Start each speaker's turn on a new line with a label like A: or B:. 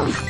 A: Oof.